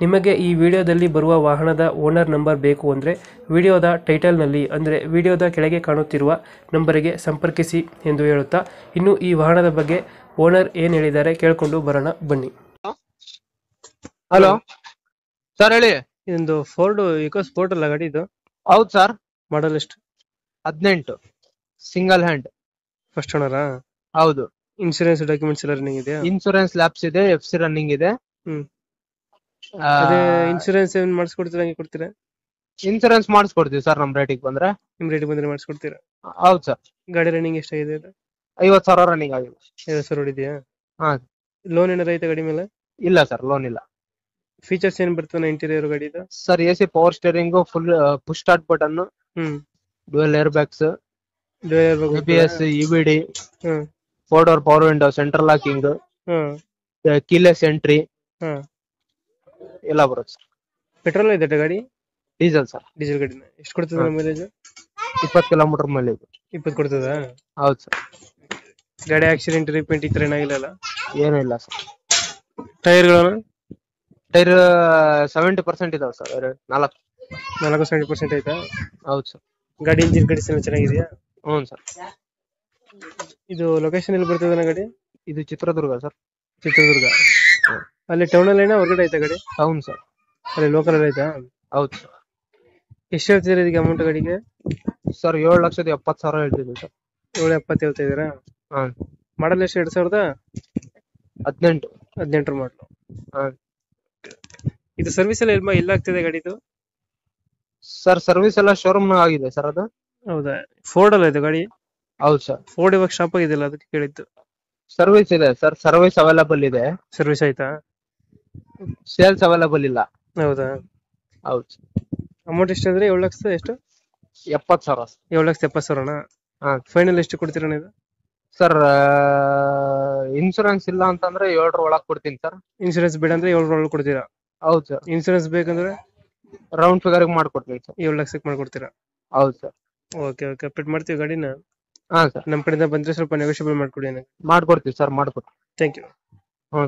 ನಿಮಗೆ ಈ ವಿಡಿಯೋದಲ್ಲಿ ಬರುವ ವಾಹನದ ಓನರ್ ನಂಬರ್ ಬೇಕು ಅಂದರೆ ವಿಡಿಯೋದ ಟೈಟಲ್ನಲ್ಲಿ ಅಂದರೆ ವಿಡಿಯೋದ ಕೆಳಗೆ ಕಾಣುತ್ತಿರುವ ನಂಬರಿಗೆ ಸಂಪರ್ಕಿಸಿ ಎಂದು ಹೇಳುತ್ತಾ ಇನ್ನು ಈ ವಾಹನದ ಬಗ್ಗೆ ಓನರ್ ಏನು ಹೇಳಿದ್ದಾರೆ ಕೇಳಿಕೊಂಡು ಬರೋಣ ಬನ್ನಿ. ಹಲೋ. ಸರ್ ಹೇಳಿ. ಇದೊಂದು ಫೋರ್ಡ್ ಇಕೋ ಸ್ಪೋರ್ಟ್ ಅಲ್ಲ ಗಾಡಿ ಇದು? ಹೌದು ಸರ್. ಮಾಡಲ್ ಎಷ್ಟು? ಹದಿನೆಂಟು. ಸಿಂಗಲ್ ಹ್ಯಾಂಡ್ ಫಸ್ಟ್ ಓನರಾ ಹೌದು. ಇನ್ಶೂರೆನ್ಸ್ ಡಾಕ್ಯುಮೆಂಟ್ಸ್ ಎಲ್ಲ ರನ್ನಿಂಗ್ ಇದೆಯಾ? ಇನ್ಸೂರೆನ್ಸ್ ಲ್ಯಾಬ್ಸ್ ಇದೆ ಎಫ್ ಸಿ ರನ್ನಿಂಗ್ ಇದೆ. ಹ್ಮ್. ಅದೇ ಇನ್ಶೂರೆನ್ಸ್ ಏನ್ ಮಾಡಿಸ್ಕೊಡ್ತೀರಾ ಹಂಗೆ ಕೊಡ್ತೀರಾ? ಇನ್ಸೂರೆನ್ಸ್ ಮಾಡಿಸ್ಕೊಡ್ತೀವಿ ಸರ್ ನಮ್ಮ ರೇಟಿಗೆ ಬಂದ್ರೆ. ನಿಮ್ಮ ರೇಟ್ ಬಂದ್ರೆ ಮಾಡಿಸ್ಕೊಡ್ತೀರಾ? ಹೌದು ಸರ್ ಗಾಡಿ ರನ್ನಿಂಗ್ ಎಷ್ಟಾಗಿದೆ ಇದು ಐವತ್ ಸಾವಿರ ರನ್ನಿಂಗ್ ಆಗಿದೆ. ಐವತ್ತು ಸಾವಿರ ಹೊಡಿದೆಯಾ ಹಾ. ಲೋನ್ ಏನಾರ ಐತೆ ಗಾಡಿ ಮೇಲೆ? ಇಲ್ಲ ಸರ್ ಲೋನ್ ಇಲ್ಲ. ಫೀಚರ್ಸ್ ಏನು ಬರ್ತದೆ ಇಂಟೀರಿಯರ್ ಗಾಡಿದು? Sir A C power steering full push start button hmm. Dual air bags dual air B S E D hmm. Four door power window central locking hmm. Keyless entry hmm. ಎಲ್ಲ ಬರುತ್ತೆ sir. Petrol ಇದೆ ಗಾಡಿ? Diesel sir. Diesel ಗಾಡಿನ. ಎಷ್ಟು ಕೊಡ್ತದೆ ಹಾ. Mileage ಇಪ್ಪತ್ತು kilometre mileage ಇದೆ. ಇಪ್ಪತ್ತು ಕೊಡ್ತದ? ಹೌದ್ ಸರ್. ಗಾಡಿ ಆಕ್ಸಿಡೆಂಟ್ ರಿಪೇಂಟ್ ಈ ತರ ಏನಾಗಿಲ್ಲ ಏನೂ ಇಲ್ಲ ಸರ್. ಟೈರ್ಗಳು ಟೈರ್ ಸೆವೆಂಟಿ ಪರ್ಸೆಂಟ್ ಇದಾವೆ ಸರ್. ಎರಡು ನಾಲ್ಕು. ನಾಲ್ಕು ಸೆವೆಂಟಿ ಪರ್ಸೆಂಟ್ ಆಯ್ತಾ? ಹೌದು ಸರ್. ಗಾಡಿ ಇಂಜಿನ್ ಕಂಡೀಷನ್ ಎಲ್ಲ ಚೆನ್ನಾಗಿದೆಯಾ? ಹ್ಞೂ ಸರ್. ಇದು ಲೊಕೇಶನ್ ಎಲ್ಲಿ ಬರ್ತದೆ ಗಾಡಿ? ಇದು ಚಿತ್ರದುರ್ಗ ಸರ್. ಚಿತ್ರದುರ್ಗ. ಅಲ್ಲಿ ಟೌನ್ ಅಲ್ಲಿ ಹೊರಗಡೆ ಐತೆ ಗಾಡಿ? ಟೌನ್ ಸರ್ ಅಲ್ಲಿ ಲೋಕಲ್ ಅಲ್ಲಿ ಐತಾ? ಹೌದು ಸರ್ ಎಷ್ಟು ಹೇಳ್ತಿದ್ದೀರಾ ಇದಕ್ಕೆ ಅಮೌಂಟ್ ಗಾಡಿಗೆ? ಸರ್ ಏಳು ಲಕ್ಷದ ಎಪ್ಪತ್ತು ಸಾವಿರ ಹೇಳ್ತಿದ್ವಿ ಸರ್ ಏಳು ಎಪ್ಪತ್ತು ಹೇಳ್ತಾ ಇದ್ದೀರಾ? ಹಾಂ. ಮಾಡಲ್ ಎಷ್ಟು ಎರಡು ಸಾವಿರದ? ಹದಿನೆಂಟು. ಹದಿನೆಂಟರ ಮಾಡಲು ಹಾಂ. ಇದು ಸರ್ವಿಸ್ ಎಲ್ಲ ಎಲ್ಲ ಎಲ್ಲ ಆಗ್ತಿದೆ ಗಾಡಿದು? ಸರ್ ಸರ್ವಿಸ್ ಎಲ್ಲ ಶೋರೂಮ್ ಆಗಿದೆ ಸರ್ ಅದು. ಹೌದಾ? ಫೋರ್ಡ್ ಅಲ್ಲ ಇದು ಗಾಡಿ? ಹೌದು ಸರ್ ಫೋರ್ಡ್ ಇವಾಗ ಶಾಪ್ ಆಗಿದೆಯಲ್ಲ ಅದಕ್ಕೆ ಕೇಳಿದ್ದು. ಸರ್ವಿಸ್ ಇದೆ ಸರ್ ಸರ್ವಿಸ್ ಅವೈಲಬಲ್ ಇದೆ. ಸರ್ವಿಸ್ ಆಯ್ತಾ? ಸೇಲ್ಸ್ ಅವೈಲಬಲ್ ಇಲ್ಲ. ಹೌದಾ? ಹೌದು. ಅಮೌಂಟ್ ಎಷ್ಟು ಅಂದ್ರೆ ಏಳು ಲಕ್ಷ ಎಷ್ಟು? ಎಪ್ಪತ್ತು ಸಾವಿರ. ಏಳು ಲಕ್ಷ ಎಪ್ಪತ್ತು ಸಾವಿರನ? ಹಾಂ. ಫೈನಲ್ ಎಷ್ಟು ಕೊಡ್ತೀರಾ ಇದು? ಸರ್ ಇನ್ಶೂರೆನ್ಸ್ ಇಲ್ಲ ಅಂತಂದ್ರೆ ಏಳರ ಒಳಗೆ ಕೊಡ್ತೀನಿ ಸರ್ ಇನ್ಸೂರೆನ್ಸ್ ಬೇಡ ಅಂದ್ರೆ ಏಳು ಒಳಗೆ ಕೊಡ್ತೀರಾ? ಹೌದು ಸರ್ ಇನ್ಸೂರೆನ್ಸ್ ಬೇಕಂದ್ರೆ ರೌಂಡ್ ಫಿಗರ್ಗೆ ಮಾಡ್ಕೊಡ್ತೀನಿ ಸರ್ ಏಳು ಲಕ್ಷಕ್ಕೆ ಮಾಡ್ಕೊಡ್ತೀರಾ? ಹೌದು ಸರ್ ಓಕೆ ಓಕೆ ಅಪ್ಡೇಟ್ ಮಾಡ್ತೀವಿ ಗಾಡಿನ. ಹಾಂ ಸರ್ ನಮ್ಮ ಕಡೆಯಿಂದ ಬಂದ್ರೆ ಸ್ವಲ್ಪ ನೆಗೋಷಿಯಬಲ್ ಮಾಡ್ಕೊಡಿ ಮಾಡ್ಕೊಡ್ತೀವಿ ಸರ್ ಮಾಡ್ಕೊಡ್ತೀವಿ. ಥ್ಯಾಂಕ್ ಯು ಹ್ಞೂ